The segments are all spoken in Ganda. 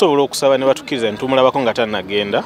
tusobola okusaba ne batukkiriza nitumulabako nga tanagenda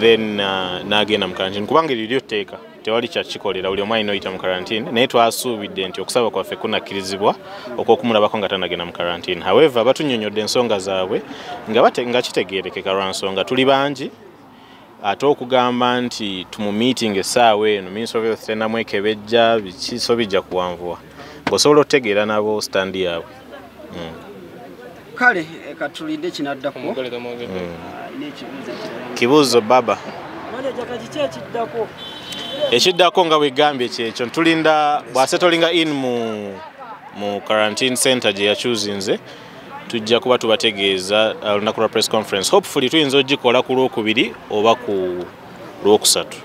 then uh, nagenda mu karantini kubanga eryo lyo tteeka tewali kyakikolera buli omu alina oyita mu karantini naye twasuubidde nti okusaba kwaffe kunakkirizibwa okwokumulabako nga tanagenda mu karantini however batunyonyodde ensonga zaabwe nga, kitegeerekeka lwa nsonga tuli bangi ate okugamba nti tumu meeting essaawa eno minister of health tenamu ekebejja bikiso bijja kuwanvuwa. Ng'osobola otegeera nabo standi yaabwe. Mm. kale katulidde kinaddako. Kibuuzo baba. Maneja kati ki ekiddako ekiddako nga bwegambye kyekyo tulinda bwasetolinga in mu, mu quarantine center gye yakyuzinze tujja kuba tubategeeza uh, olunaku lwa press conference. Hopefully tuyinza ogikola ku lwokubiri oba ku lwokusatu.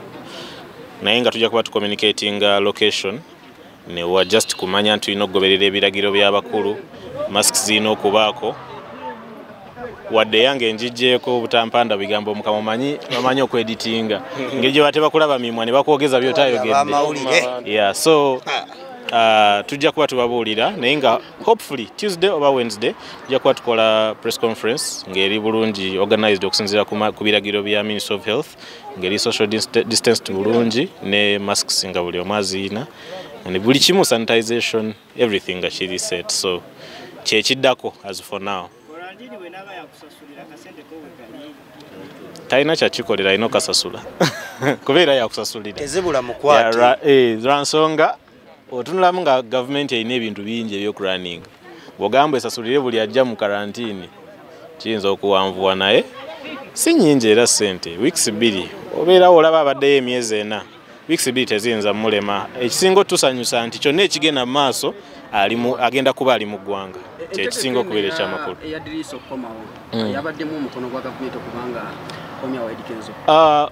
Naye nga tujja kuba tucommunicatinga location newa just kumanya nti tulina okugoberera ebiragiro by'abakulu masks zirina okubaako wadde yange njijjeeko obutampanda bigambo mukama omanyi bamanyi okweditinga. Ngeri gye bate bakulaba mimwa ne bakwogeza byotayogedde yeah so uh, tujja kuba tubabuulira naye nga hopefully tuesday oba wednesday tujja kuba tukola press conference ngeri bulungi organized okusinziira ku biragiro bya ministry of health ngeri social dist- distanced bulungi ne masks nga buli omu aziina ne buli kimu sanitization everything nga kiri set. So kyekiddako as for now orandini bwenaba yakusasulira akasente kowekali talina kyakikolera alina okasasula kubeera yakusasulira tezibula mukwate. Ra- eh, lwa nsonga otunulamu nga gavumenti erina ebintu bingi ebyokuraning bwogamba esasulire buli ajja mu karantini kiyinza okuwanvuwa naye? Si nyingi era sente wiks bbiri. Obeerawo olaba abaddeyo emyezi ena wiks bbiri teziyinza mulema ekisinga otusanyusa nti kyonna ekigenda mu maaso agenda kuba ali mu ggwanga. Kyekisinga okubeera ekyamakulu eyadiriisa okukomawo yabaddemu omukono gwa gavumenti okubanga komyawo edikenzo Ah,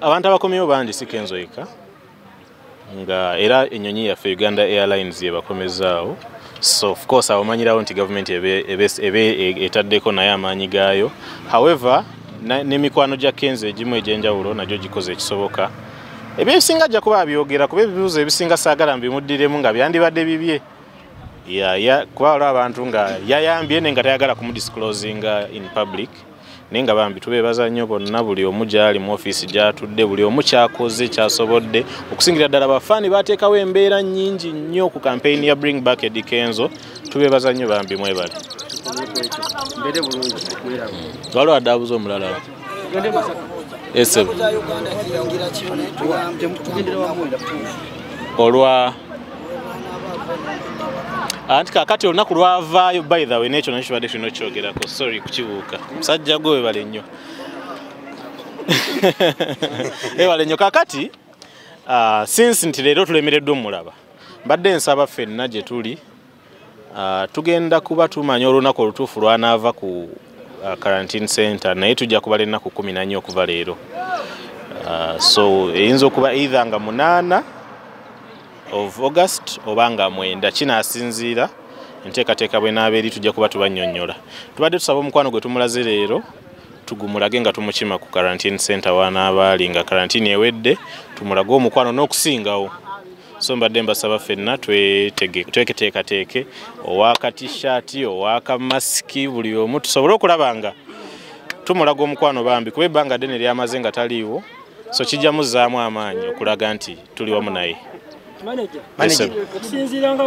abantu abakomyewo bangi si kenzo yekka nga era enyonyi yaffe uganda airlines yebakomezaawo so of course abamanyirawo nti gavumenti ebe- etaddeko naye amaanyi gaayo. However n'emikwano gya kenzo egimu egyenjawulo nagyo gikoze ekisoboka. Ebyo ebisinga ajja kuba abyogera kuba ebibuuzo ebisinga saagala mbimuddiremu nga byandibadde bibye kuba waliwo abantu nga yayambye naye nga tayagala kumudisclosinga in public naye nga bambi tubeebaza nnyo bonna buli omu gyali mu ofiisi gyatudde buli omu kyakoze kyasobodde. Okusingira ddala bafaani bateekawo embeera nnyingi nnyo ku kampeyini ya bring back edikenzo tubeebaza nnyo bambi mwebale waliwo addaabuza omulala? Tugende masaka. Esebo olwa anti kakati olunaku lwavaayo by the way nekyo nakyo kibadde tulina okyogerako sorry kukibuuka musajja gwe webale nnyo. Ewale nnyo. Kakati uh, since nti leero tulemereddwa omulaba mbadde nsaba ffenna gye tuli uh, tugenda kuba tumanya olunaku olutuufu lwanaava ku uh, quarantine center naye tujja kubala ennaku kumi nanya okuva leero. So eyinza okuba either nga munaana of august oba nga mwenda. Kinaasinziira enteekateeka bwenaaba eri tujja kuba tubannyonnyola tubadde tusaba omukwano gwe tumulaze leero tugumulage nga tumukima ku quarantine center wanaabaali nga quarantine ewedde tumulage omukwano n'okusingawo. So mbadde mbasaba ffenna tweketeekateeke owakatishaati owakamasiki buli omu tusobole okulaba nga tumulaga omukwano bambi kuba ebbanga ddene lyamaze nga taliiwo so kijja muzzaamu amaanyi okulaga nti tuli wamu naye maneja Yes, sir. okusinziira nga